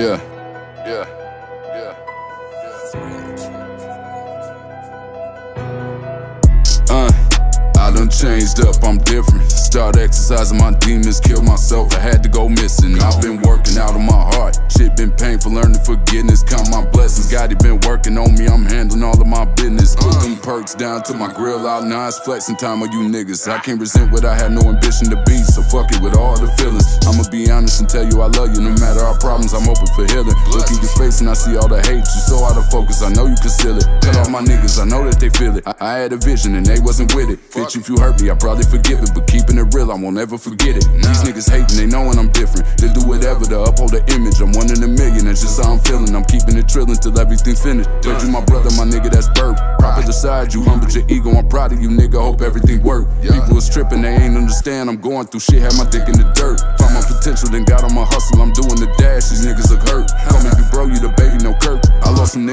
Yeah, yeah, yeah, yeah. Uh, I done changed up, I'm different. Start exercising my demons, kill myself, I had to go missing. I've been working out of my heart, shit been painful, learning forgiveness, count my blessings. God, he been working on me, I'm handling all of my business. Put them perks down to my grill out, now it's flexing time on you niggas. I can't resent what I had no ambition to be, so fuck it with all the feelings. I'ma be honest and tell you I love you, no matter our problems, I'm open for healing. Look in your face and I see all the hate, you so out of focus, I know you conceal it. Cut off my niggas, I know that they feel it. I, I had a vision and they wasn't with it. Bitch, if you hurt me, I probably forgive it, but keeping it real, I won't ever forget it. These niggas hating, they knowing I'm different. They do to uphold the image. I'm one in a million, that's just how I'm feeling. I'm keeping it trillin' till everything's finished. But you my brother, my nigga, that's Bert. Proper decide you humbled your ego. I'm proud of you, nigga. Hope everything work. People was tripping, they ain't understand. I'm going through shit, had my dick in the dirt. Found my potential, then got on my hustle. I'm doing the dash. These niggas look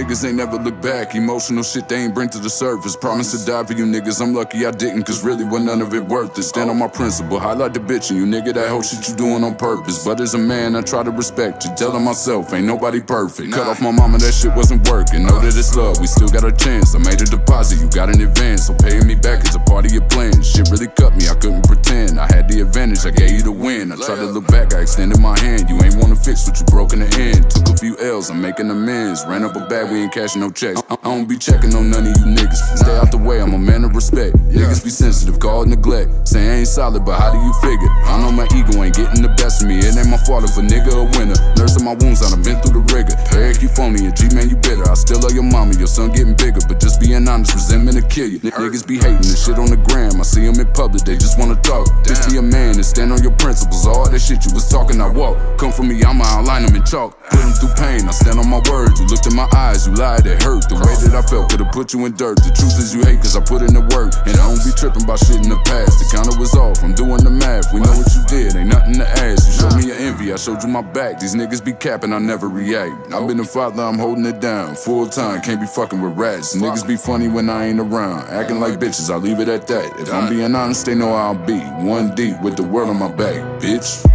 niggas, ain't never look back. Emotional shit they ain't bring to the surface. Promise to die for you niggas. I'm lucky I didn't, cause really was none of it worth it. Stand on my principle, highlight the bitch and you nigga. That whole shit you doing on purpose. But as a man, I try to respect you. Telling myself, ain't nobody perfect. Cut off my mama, that shit wasn't working. Know that it's love, we still got a chance. I made a deposit, you got an advance. So paying me back is a part of your plan. Shit really cut me, I couldn't pretend. I had the advantage, I gave you the win. I tried to look back, I extended my hand. You ain't wanna fix what you broke in the end. Took a few L's, I'm making amends. Ran up a bag, we ain't cashing no checks. I, I don't be checking on none of you niggas. Stay out the way, I'm a man of respect. Niggas be sensitive, call neglect. Say I ain't solid, but how do you figure? I know my ego ain't getting the best of me. It ain't my fault if a nigga a winner. Nursing my wounds, I done been through the rigor. Eric, you phony, and G man, you bitter. I still love your mama, your son getting bigger. But just being honest, resentment to kill you. Niggas be hating this shit on the gram. I see them in public, they just wanna talk. Just be a man and stand on your principles. All that shit you was talking, I walk. Come from me, I'ma outline them in chalk. Put them through pain, I stand on my words. You looked in my eyes, you lied, it hurt. The way that I felt could've put you in dirt. The truth is you hate, cause I put in the work. And I don't be tripping about shit in the past. The counter was off, I'm doing the math. We know what you did, ain't nothing to ask. You showed me your envy, I showed you my back. These niggas be capping, I never react. I've been a father, I'm holding it down. Full time, can't be fucking with rats. Niggas be funny when I ain't around. Acting like bitches, I'll leave it at that. If I'm being honest, they know I'll be. One deep with the world on my back, bitch.